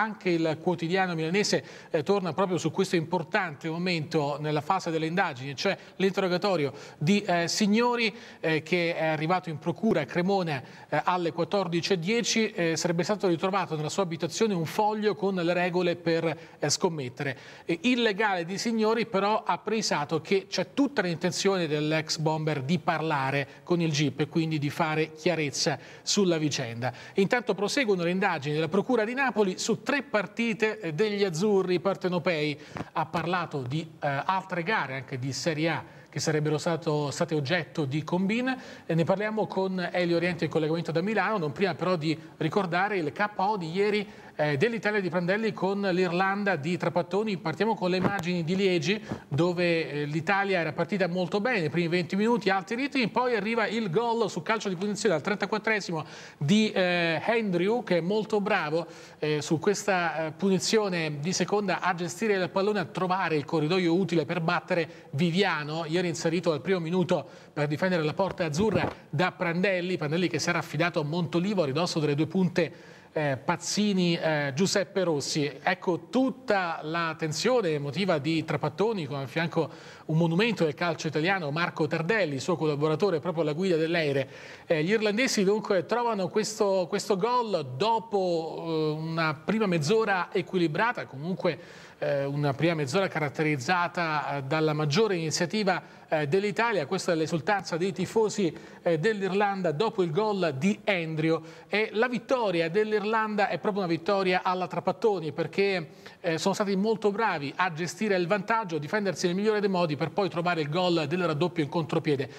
Anche il quotidiano milanese eh, torna proprio su questo importante momento nella fase delle indagini, cioè l'interrogatorio di eh, Signori eh, che è arrivato in procura a Cremona eh, alle 14.10. Eh, sarebbe stato ritrovato nella sua abitazione un foglio con le regole per eh, scommettere. il legale di Signori però ha precisato che c'è tutta l'intenzione dell'ex bomber di parlare con il GIP e quindi di fare chiarezza sulla vicenda. Intanto proseguono le indagini della Procura di Napoli su tre partite degli azzurri partenopei. Ha parlato di eh, altre gare, anche di Serie A che sarebbero stato, state oggetto di combine. E ne parliamo con Elio Oriente in collegamento da Milano, non prima però di ricordare il KO di ieri eh, dell'Italia di Prandelli con l'Irlanda di Trapattoni. Partiamo con le immagini di Liegi dove eh, l'Italia era partita molto bene, i primi 20 minuti, alti ritmi, poi arriva il gol su calcio di punizione al 34esimo di eh, Andrew che è molto bravo eh, su questa eh, punizione di seconda a gestire il pallone, a trovare il corridoio utile per battere Viviano, ieri inserito al primo minuto per difendere la porta azzurra da Prandelli, Prandelli che si era affidato a Montolivo a ridosso delle due punte eh, Pazzini, eh, Giuseppe Rossi. Ecco tutta la tensione emotiva di Trapattoni con a fianco un monumento del calcio italiano, Marco Tardelli, suo collaboratore proprio alla guida dell'Eire. Eh, gli irlandesi dunque trovano questo, questo gol dopo eh, una prima mezz'ora equilibrata, comunque una prima mezz'ora caratterizzata eh, dalla maggiore iniziativa eh, dell'Italia, questa è l'esultanza dei tifosi dell'Irlanda dopo il gol di Andrew e la vittoria dell'Irlanda è proprio una vittoria alla Trapattoni perché sono stati molto bravi a gestire il vantaggio, difendersi nel migliore dei modi per poi trovare il gol del raddoppio in contropiede.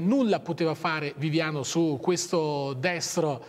nulla poteva fare Viviano su questo destro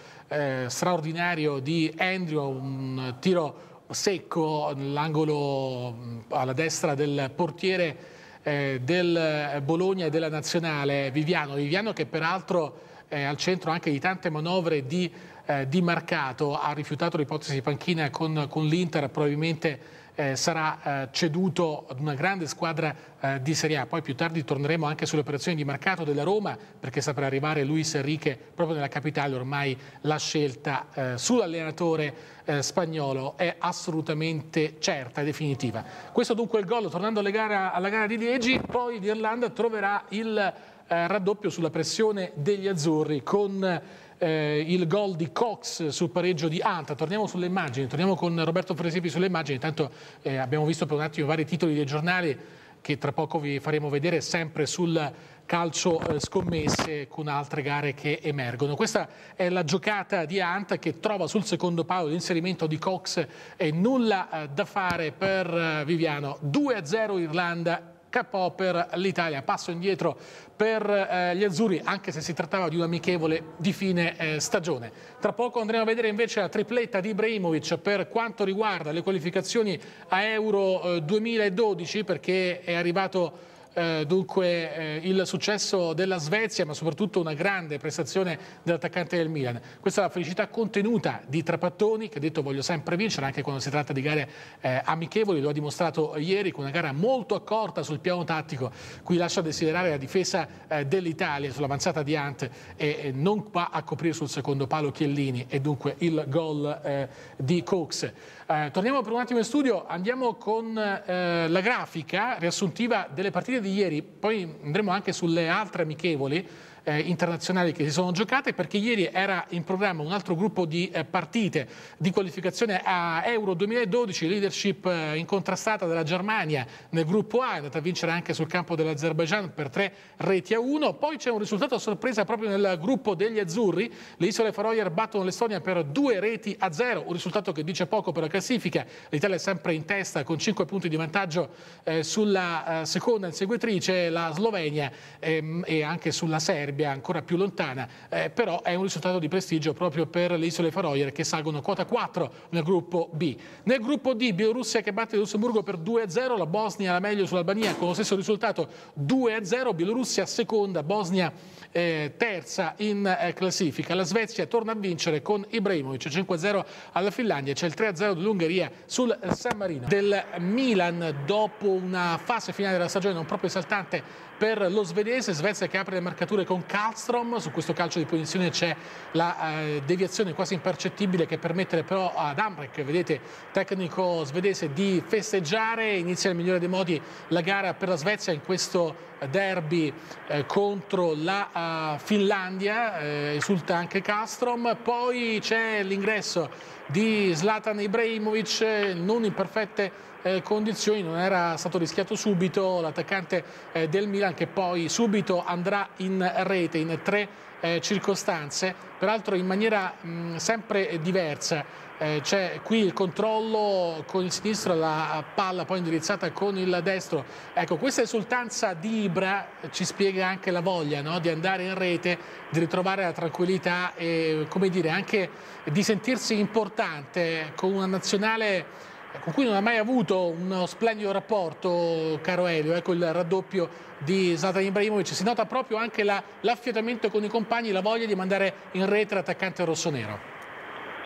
straordinario di Andrew, un tiro secco nell'angolo alla destra del portiere eh, del Bologna e della Nazionale Viviano. Viviano che peraltro è al centro anche di tante manovre di, eh, di marcato, ha rifiutato l'ipotesi di panchina con, con l'Inter, probabilmente eh, sarà eh, ceduto ad una grande squadra eh, di Serie A. Poi più tardi torneremo anche sulle operazioni di mercato della Roma perché saprà arrivare Luis Enrique proprio nella capitale. Ormai la scelta eh, sull'allenatore eh, spagnolo è assolutamente certa e definitiva. Questo dunque è il gol. Tornando alla gara, alla gara di Liegi, poi l'Irlanda troverà il eh, raddoppio sulla pressione degli azzurri con eh, il gol di Cox sul pareggio di Anta. Torniamo sulle immagini, torniamo con Roberto Fresepi sulle immagini. Intanto eh, abbiamo visto per un attimo vari titoli dei giornali che tra poco vi faremo vedere sempre sul calcio eh, scommesse con altre gare che emergono. Questa è la giocata di Anta che trova sul secondo palo l'inserimento di Cox e nulla eh, da fare per eh, Viviano. 2-0 Irlanda KO per l'Italia. Passo indietro per eh, gli azzurri, anche se si trattava di un amichevole di fine eh, stagione. Tra poco andremo a vedere invece la tripletta di Ibrahimovic per quanto riguarda le qualificazioni a Euro eh, 2012, perché è arrivato eh, dunque eh, il successo della Svezia, ma soprattutto una grande prestazione dell'attaccante del Milan. Questa è la felicità contenuta di Trapattoni, che ha detto voglio sempre vincere, anche quando si tratta di gare eh, amichevoli, lo ha dimostrato ieri con una gara molto accorta sul piano tattico, cui lascia desiderare la difesa eh, dell'Italia sull'avanzata di Ant e non va a coprire sul secondo palo Chiellini e dunque il gol eh, di Cox. Eh, torniamo per un attimo in studio, andiamo con eh, la grafica riassuntiva delle partite di ieri, poi andremo anche sulle altre amichevoli eh, internazionali che si sono giocate perché ieri era in programma un altro gruppo di eh, partite di qualificazione a Euro 2012, leadership eh, incontrastata della Germania nel gruppo A, è andata a vincere anche sul campo dell'Azerbaijan per tre reti a uno, poi c'è un risultato a sorpresa proprio nel gruppo degli azzurri, le isole Faroe battono l'Estonia per due reti a zero, un risultato che dice poco per la classifica, l'Italia è sempre in testa con cinque punti di vantaggio eh, sulla eh, seconda inseguitrice, la Slovenia ehm, e anche sulla Serbia Serbia ancora più lontana, eh, però è un risultato di prestigio proprio per le isole Faroe che salgono quota 4 nel gruppo B. Nel gruppo D Bielorussia che batte il Lussemburgo per 2-0, la Bosnia la meglio sull'Albania con lo stesso risultato 2-0, Bielorussia seconda, Bosnia eh, terza in eh, classifica. La Svezia torna a vincere con Ibrahimovic 5-0 alla Finlandia, c'è il 3-0 dell'Ungheria sul San Marino. Del Milan dopo una fase finale della stagione non proprio esaltante per lo svedese, Svezia che apre le marcature con Kallstrom, su questo calcio di punizione c'è la eh, deviazione quasi impercettibile che permette però ad Amrek, vedete, tecnico svedese, di festeggiare, inizia nel migliore dei modi la gara per la Svezia in questo derby eh, contro la uh, Finlandia, eh, esulta anche Castrom, poi c'è l'ingresso di Zlatan Ibrahimovic non in perfette eh, condizioni, non era stato rischiato subito l'attaccante eh, del Milan che poi subito andrà in rete in tre eh, circostanze, peraltro in maniera mh, sempre diversa. Eh, c'è qui il controllo con il sinistro, la palla poi indirizzata con il destro. Ecco, questa esultanza di Ibra ci spiega anche la voglia no? di andare in rete, di ritrovare la tranquillità e come dire, anche di sentirsi importante con una nazionale con cui non ha mai avuto uno splendido rapporto, caro Elio, ecco il raddoppio di Zlatan Ibrahimovic, si nota proprio anche l'affiatamento con i compagni, la voglia di mandare in rete l'attaccante rossonero.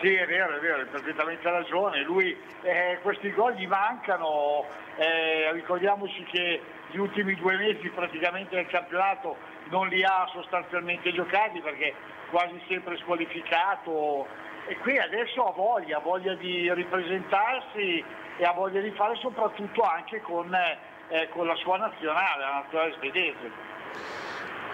Sì, è vero, è vero, hai perfettamente ragione. Lui, eh, questi gol gli mancano, eh, ricordiamoci che gli ultimi due mesi praticamente nel campionato non li ha sostanzialmente giocati perché quasi sempre squalificato e qui adesso ha voglia, ha voglia di ripresentarsi e ha voglia di fare soprattutto anche con, eh, con la sua nazionale, la nazionale svedese.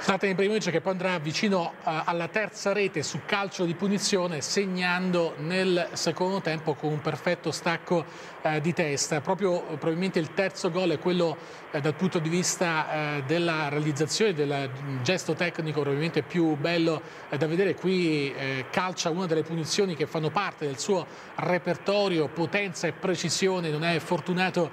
Zlatan Ibrahimovic che poi andrà vicino uh, alla terza rete su calcio di punizione segnando nel secondo tempo con un perfetto stacco uh, di testa. Proprio uh, probabilmente il terzo gol è quello dal punto di vista della realizzazione, del gesto tecnico probabilmente più bello da vedere. Qui calcia una delle punizioni che fanno parte del suo repertorio, potenza e precisione. Non è fortunato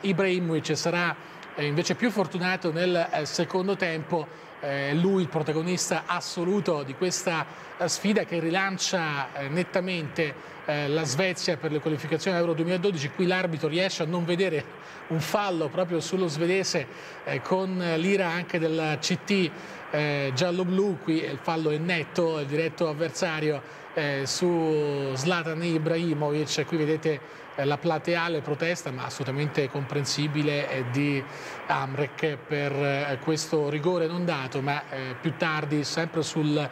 Ibrahimovic, sarà invece più fortunato nel secondo tempo eh, lui il protagonista assoluto di questa eh, sfida che rilancia eh, nettamente eh, la Svezia per le qualificazioni Euro 2012. Qui l'arbitro riesce a non vedere un fallo proprio sullo svedese eh, con l'ira anche del CT eh, giallo-blu, qui il fallo è netto, il diretto avversario su Zlatan Ibrahimovic, qui vedete la plateale protesta ma assolutamente comprensibile di Amrek per questo rigore non dato ma più tardi sempre sul,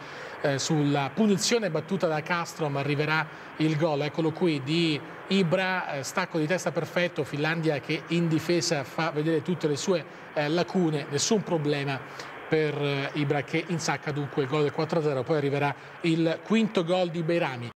sulla punizione battuta da Castro arriverà il gol, eccolo qui, di Ibra, eh, stacco di testa perfetto, Finlandia che in difesa fa vedere tutte le sue eh, lacune, nessun problema per eh, Ibra che insacca dunque il gol del 4-0, poi arriverà il quinto gol di Beirami.